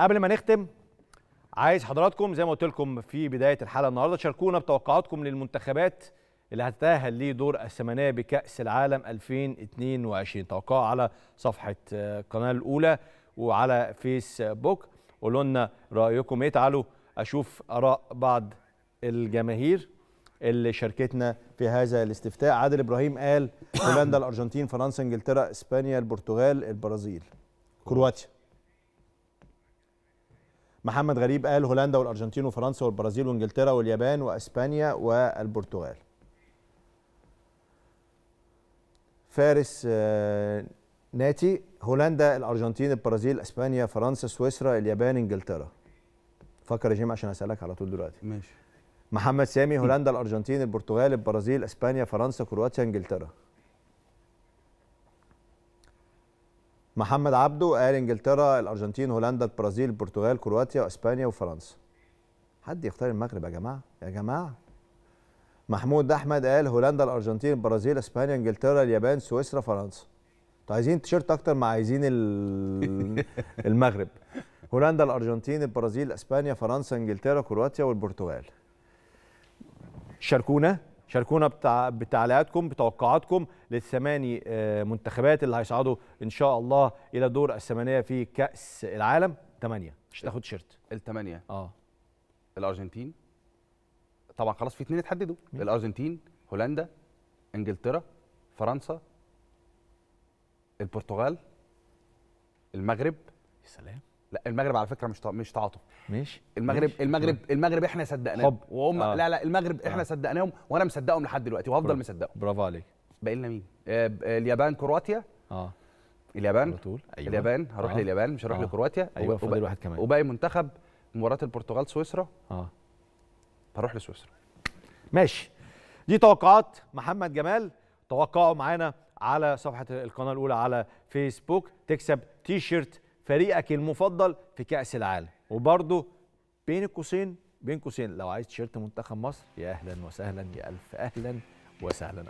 قبل ما نختم عايز حضراتكم زي ما قلت لكم في بداية الحلقة النهارده تشاركونا بتوقعاتكم للمنتخبات اللي هتتأهل لدور الثمانية بكأس العالم 2022 توقعوا على صفحة آه، القناه الأولى وعلى فيسبوك. قولوا لنا رأيكم. إيه تعالوا أشوف آراء بعض الجماهير اللي شاركتنا في هذا الاستفتاء. عادل إبراهيم قال هولندا الأرجنتين فرنسا إنجلترا إسبانيا البرتغال البرازيل. كرواتيا. محمد غريب قال هولندا والأرجنتين وفرنسا والبرازيل وإنجلترا واليابان وإسبانيا والبرتغال. فارس آه، ناتي هولندا الأرجنتين البرازيل إسبانيا فرنسا سويسرا اليابان إنجلترا. فكر يا جيم عشان أسألك على طول دلوقتي. ماشي. محمد سامي هولندا الأرجنتين البرتغال البرازيل إسبانيا فرنسا كرواتيا إنجلترا. محمد عبده قال انجلترا الأرجنتين هولندا البرازيل البرتغال كرواتيا واسبانيا وفرنسا. حد يختار المغرب يا جماعة؟ يا جماعة. محمود أحمد قال هولندا الأرجنتين البرازيل إسبانيا إنجلترا اليابان سويسرا فرنسا. أنتوا عايزين تيشيرت أكتر ما عايزين ال- المغرب. هولندا الأرجنتين البرازيل إسبانيا فرنسا إنجلترا كرواتيا والبرتغال. شاركونا. شاركونا بتع... بتعليقاتكم بتوقعاتكم للثماني آه، منتخبات اللي هيصعدوا إن شاء الله إلى دور الثمانية في كأس العالم. ثمانيه مش تاخد تيشيرت. الثمانية آه. الأرجنتين. طبعا خلاص في اتنين اتحددوا. الأرجنتين هولندا إنجلترا فرنسا البرتغال المغرب. يا سلام. لا المغرب على فكرة مش مش تعاطف. ماشي. المغرب ماشي. المغرب المغرب إحنا صدقناهم. حب. وهم آه. لا لا المغرب إحنا آه. صدقناهم وأنا مصدقهم لحد دلوقتي وهفضل برافو. مصدقهم. برافو عليك. باقي لنا مين؟ آه، آه، اليابان كرواتيا. آه. اليابان. أيوه. اليابان. هروح آه. لليابان مش هروح آه. لكرواتيا. أيوه وب- فاضل واحد كمان. وباقي منتخب مباراة البرتغال سويسرا. آه. هروح لسويسرا. ماشي. دي توقعات محمد جمال. توقعوا معانا على صفحة القناة الأولى على فيسبوك. تكسب تي شيرت فريقك المفضل في كأس العالم. وبرضه بين القوسين بين قوسين لو عايز تيشيرت منتخب مصر يا أهلا وسهلا يا ألف أهلا وسهلا.